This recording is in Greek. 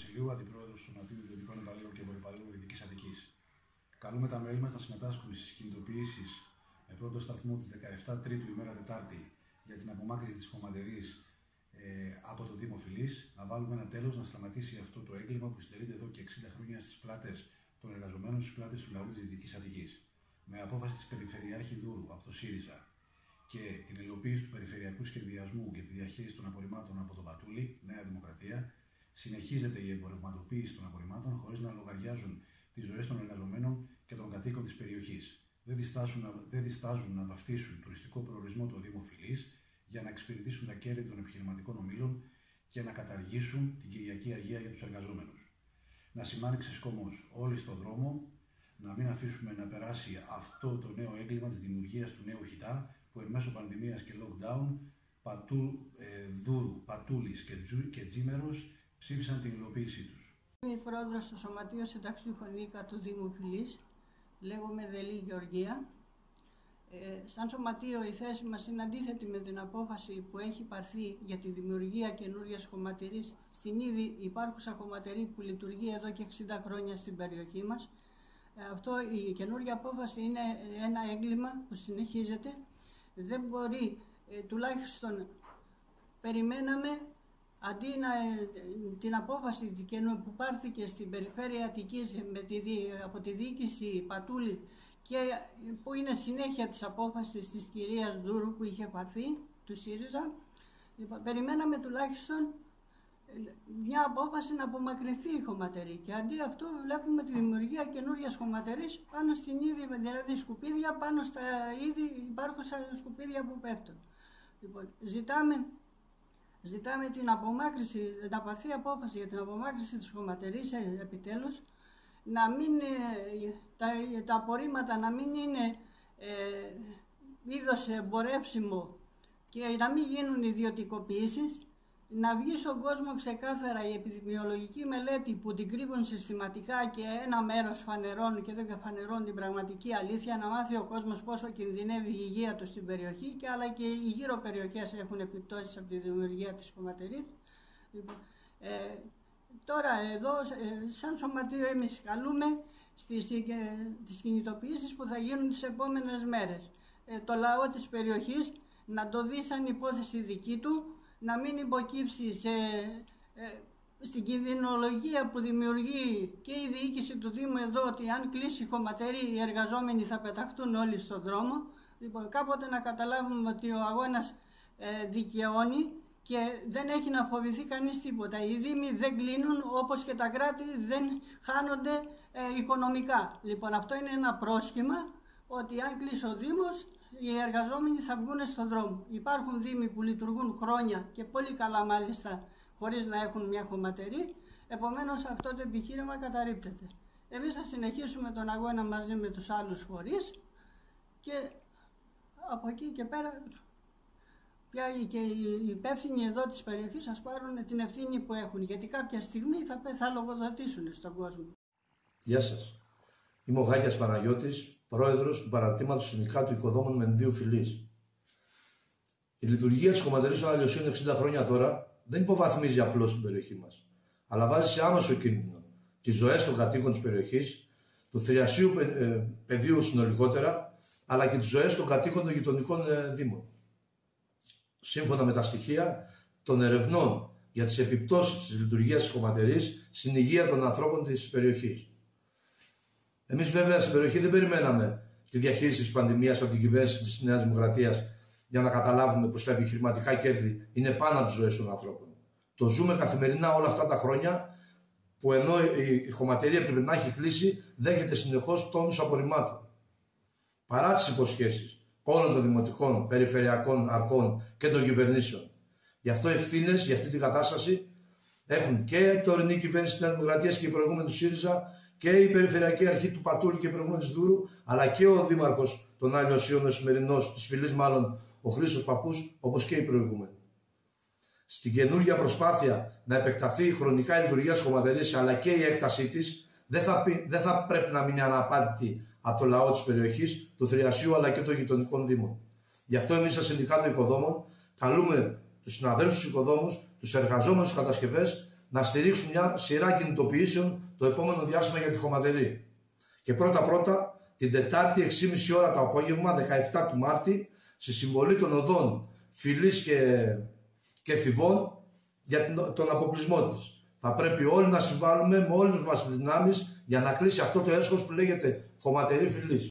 Βασιλείου, αντιπρόεδρος του Σωματείου Ιδιωτικών Υπαλλήλων και Υπαλλήλων Δυτική Αττικής. Καλούμε τα μέλη μας να συμμετάσχουν στις κινητοποιήσεις με πρώτο σταθμό της 17 Τρίτου ημέρα Τετάρτη για την απομάκρυνση της χωματερής ε, από το Δήμο Φιλής, να βάλουμε ένα τέλος να σταματήσει αυτό το έγκλημα που στερείται εδώ και 60 χρόνια στις πλάτες των εργαζομένων στις πλάτες του λαού της Δυτική Αττικής. Με απόφαση της Περιφερειάρχη Δούρου από το ΣΥΡΙΖΑ και την υλοποίηση του περιφερειακού σχεδιασμού και τη διαχείριση των απορριμμάτων από τον Πατούλη, Νέα Δημοκρατία, συνεχίζεται η εμπορευματοποίηση των απορριμμάτων χωρίς να λογαριάζουν τις ζωές των εργαζομένων και των κατοίκων της περιοχής. Δεν διστάζουν, να, δεν διστάζουν να βαφτίσουν τουριστικό προορισμό το Δήμο Φιλής για να εξυπηρετήσουν τα κέρδη των επιχειρηματικών ομήλων και να καταργήσουν την Κυριακή Αγία για τους εργαζόμενους. Να σημάνει ξεσκόμω όλοι στον δρόμο, να μην αφήσουμε να περάσει αυτό το νέο έγκλημα της δημιουργίας του νέου χιτά που εν μέσω πανδημίας και lockdown Πατού, ε, Δούρου, Πατούλης και, Τζου, και Τζίμερος ψήφισαν την υλοποίησή τους. Είμαι πρόεδρος του Σωματείου Συνταξιού Φωνήκα του Δήμου Φιλής. Λέγομαι Δελή Γεωργία. Ε, σαν σωματείο η θέση μας είναι αντίθετη με την απόφαση που έχει πάρθει για τη δημιουργία καινούριας χωματερής στην ήδη υπάρχουσα χωματερή που λειτουργεί εδώ και 60 χρόνια στην περιοχή μας. Ε, αυτό η καινούργια απόφαση είναι ένα έγκλημα που συνεχίζεται δεν μπορεί, ε, τουλάχιστον περιμέναμε αντί να, ε, την απόφαση που πάρθηκε στην περιφέρεια Αττικής με τη, από τη διοίκηση Πατούλη και ε, που είναι συνέχεια της απόφασης της κυρίας Δούρου που είχε πάρθει του ΣΥΡΙΖΑ, λοιπόν, περιμέναμε τουλάχιστον μια απόφαση να απομακρυνθεί η χωματερή. Και αντί αυτό βλέπουμε τη δημιουργία καινούργια χωματερής πάνω στην ίδια, δηλαδή σκουπίδια πάνω στα ήδη υπάρχουσα σκουπίδια που πέφτουν. Λοιπόν, ζητάμε, ζητάμε την απομάκρυση, να πάρθει απόφαση για την απομάκρυση της χωματερής ε, επιτέλους, να μην, ε, τα, τα απορρίμματα να μην είναι ε, είδος εμπορεύσιμο και να μην γίνουν ιδιωτικοποιήσεις να βγει στον κόσμο ξεκάθαρα η επιδημιολογική μελέτη που την κρύβουν συστηματικά και ένα μέρος φανερώνουν και δεν φανερώνουν την πραγματική αλήθεια, να μάθει ο κόσμος πόσο κινδυνεύει η υγεία του στην περιοχή και αλλά και οι γύρω περιοχές έχουν επιπτώσεις από τη δημιουργία της κομματερής. Λοιπόν, ε, τώρα εδώ, ε, σαν σωματείο εμείς καλούμε στις, ε, τις κινητοποιήσεις που θα γίνουν τις επόμενες μέρες. Ε, το λαό της περιοχής να το δει σαν υπόθεση δική του, να μην υποκύψει σε, ε, στην κινδυνολογία που δημιουργεί και η διοίκηση του Δήμου εδώ ότι αν κλείσει η χωματερή οι εργαζόμενοι θα πεταχτούν όλοι στον δρόμο. Λοιπόν, κάποτε να καταλάβουμε ότι ο αγώνας ε, δικαιώνει και δεν έχει να φοβηθεί κανείς τίποτα. Οι Δήμοι δεν κλείνουν όπως και τα κράτη δεν χάνονται ε, οικονομικά. Λοιπόν, αυτό είναι ένα πρόσχημα ότι αν κλείσει ο Δήμος οι εργαζόμενοι θα βγουν στον δρόμο. Υπάρχουν δήμοι που λειτουργούν χρόνια και πολύ καλά μάλιστα χωρίς να έχουν μια χωματερή, επομένως αυτό το επιχείρημα καταρρύπτεται. Εμείς θα συνεχίσουμε τον αγώνα μαζί με τους άλλους φορείς και από εκεί και πέρα πια και οι υπεύθυνοι εδώ της περιοχής σας πάρουν την ευθύνη που έχουν, γιατί κάποια στιγμή θα, θα λογοδοτήσουν στον κόσμο. Γεια σας. Είμαι ο Γάκιας Παναγιώτης, πρόεδρος του παραρτήματος Συνδικάτου Οικοδόμων Μενδίου Φιλής. Η λειτουργία της κομματερής των Αλλιωσίων 60 χρόνια τώρα δεν υποβαθμίζει απλώς την περιοχή μας, αλλά βάζει σε άμεσο κίνδυνο τις ζωές των κατοίκων της περιοχής, του θηριασίου ε, πεδίου συνολικότερα, αλλά και τις ζωές των κατοίκων των γειτονικών ε, δήμων. Σύμφωνα με τα στοιχεία των ερευνών για τις επιπτώσεις της λειτουργίας της κομματερής στην υγεία των ανθρώπων της περιοχής. Εμείς βέβαια στην περιοχή δεν περιμέναμε τη διαχείριση της πανδημίας από την κυβέρνηση της Νέας Δημοκρατίας για να καταλάβουμε πως τα επιχειρηματικά κέρδη είναι πάνω από τις ζωές των ανθρώπων. Το ζούμε καθημερινά όλα αυτά τα χρόνια που ενώ η χωματερία πρέπει να έχει κλείσει, δέχεται συνεχώς τόνους απορριμμάτων. Παρά τις υποσχέσεις όλων των δημοτικών, περιφερειακών αρχών και των κυβερνήσεων. Γι' αυτό ευθύνες για αυτή την κατάσταση έχουν και η τωρινή κυβέρνηση της Νέας Δημοκρατίας και η προηγούμενη του ΣΥΡΙΖΑ και η Περιφερειακή Αρχή του Πατούλη και προηγούμενης Δούρου, αλλά και ο Δήμαρχος των Άλλων Οσίων, ο σημερινός, της φυλής μάλλον, ο Χρήσο Παππούς, όπως και οι προηγούμενοι. Στην καινούργια προσπάθεια να επεκταθεί χρονικά η λειτουργία τη χωματερή αλλά και η έκτασή της, δεν θα, δεν θα πρέπει να μείνει αναπάντητη από το λαό της περιοχής, του Θριασίου αλλά και των γειτονικών Δήμων. Γι' αυτό εμείς, σαν Συνδικάτο Οικοδόμων, καλούμε τους συναδέλφους οικοδόμους, τους εργαζόμενους κατασκευές να στηρίξουν μια σειρά κινητοποιήσεων το επόμενο διάστημα για τη χωματερή. Και πρώτα-πρώτα την Τετάρτη 6.30 ώρα το απόγευμα, 17 του Μάρτη, στη συμβολή των οδών Φιλής και, και Φιβών για τον αποκλεισμό της. Θα πρέπει όλοι να συμβάλλουμε με όλες μας τις δυνάμεις για να κλείσει αυτό το έσχος που λέγεται χωματερή Φιλής.